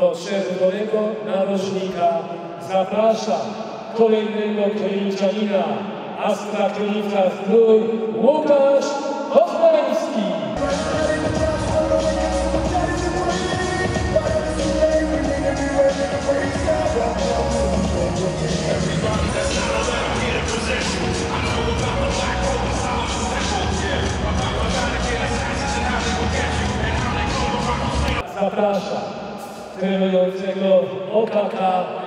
do czerwonego narożnika zaprasza kolejnego kliniczanina Astra Klinica Zdrój Łukasz Poznański. Trenującego OKK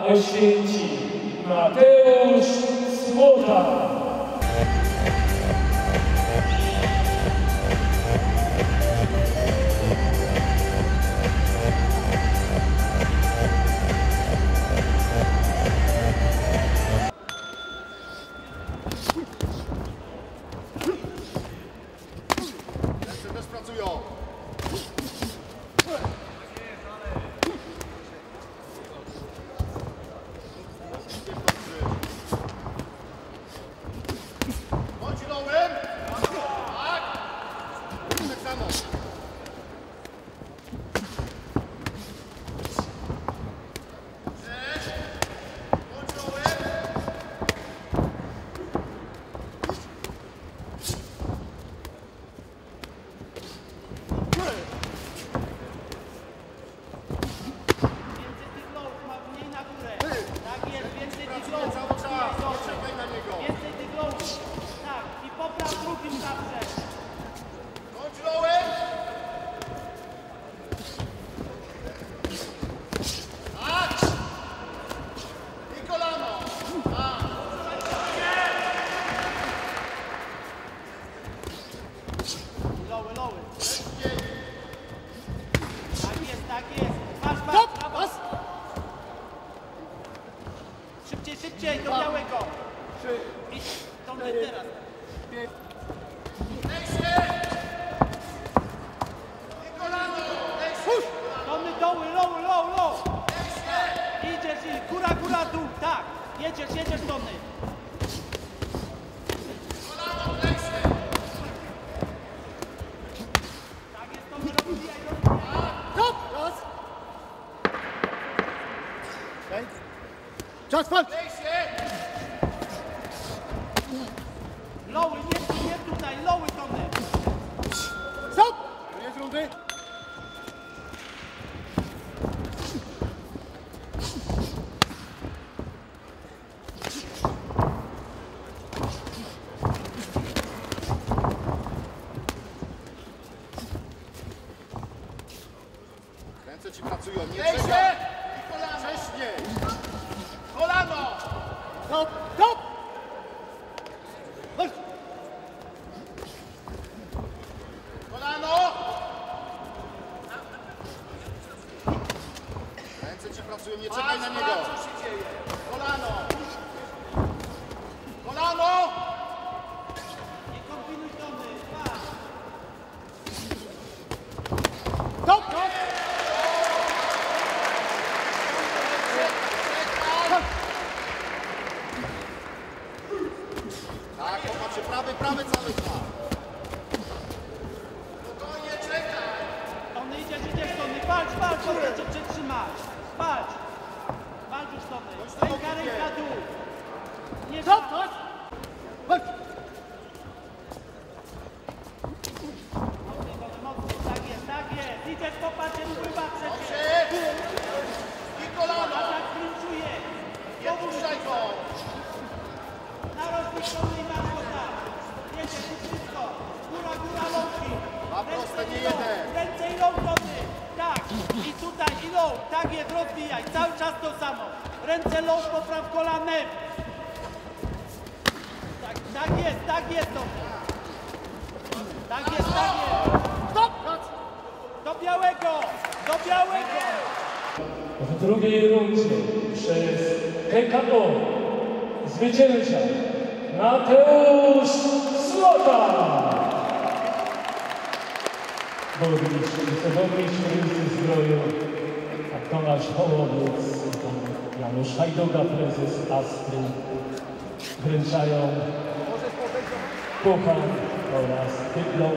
Oświęci Mateusz Słota. Ręce też pracują. Bądź lołem. Tak. Tak samo. Dobrze. Bądź lołem. Więcej tych low, ma mniej na górę. Tak jest, więcej tych Pracuje low. cały czas. Poczekaj na niego. Więcej tych low. Tak, i popraw drugim zawsze. Bądź lołem. Tak. I kolano. Tak. Lowy, lowy. Szybciej. Tak jest, tak jest. Patrz, patrz, brawo. Szybciej, szybciej, do białego. I to my teraz. My doły, lowy, low, low. Idziesz i góra, góra, dół. Tak, jedziesz, jedziesz do my. Kolano. Lejsie. Tak jest, to my rozwijaj, rozwijaj. Stop. Raz. Walcz. Lejsie. Lowy, nie, nie tutaj, lowy to my. Stop. Koniec rundy. Ręce ci pracują, nie czekaj. I kolano. Wcześniej. Kolano. Stop, stop. Chodź. Kolano. Ręce ci pracują, nie czekaj na niego. Kolano. Kolano. Nie kombinuj do my. Patrz. Stop, stop. Tak, popatrzcie, prawy, prawy cały czas. Spokojnie, czekaj. Tony, idziesz, idziesz, Tony, walcz, walcz, Tony, cię przytrzymać. Walcz. Walcz już, Tony. Ręka, ręka, dół. Nie Stop. Chodź. Mocniej, Tony, mocniej. Tak jest, tak jest. Idziesz, popatrz, jest wpływa przecież. I kolano. Tak klinczuje. Nie puszczaj go. Na rozliczony i masz go tam. Jedziesz i wszystko. Góra, góra, ląki. Dwa proste, Ręce nie i low. jeden. Ręce i low, Tony. Tak. I tutaj, i low. Tak jest, rozwijaj. Cały czas to samo. Ręce low, popraw kolanem. Tak, tak jest, tak jest, Tony. Tak jest, tak jest. Stop. Do białego, do białego. W drugiej rundzie przez PKO zwycięża Mateusz Słota. Burmistrz, wiceburmistrz Kryzy Zdroju, a Tomasz Hołowiec, Janusz Hajduga, prezes Astry, wręczają puchar oraz dyplom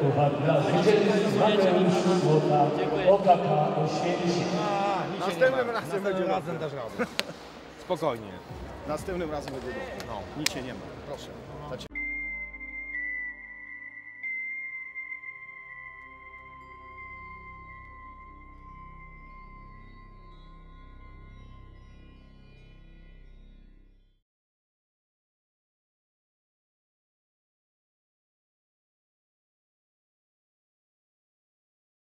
puchar dla zwycięzcy Mateusz Słota, OKK Oświęcim. Następnym razem będzie razem radę. Spokojnie. Następnym razem będzie dobrze. No. Nic się nie ma. Proszę.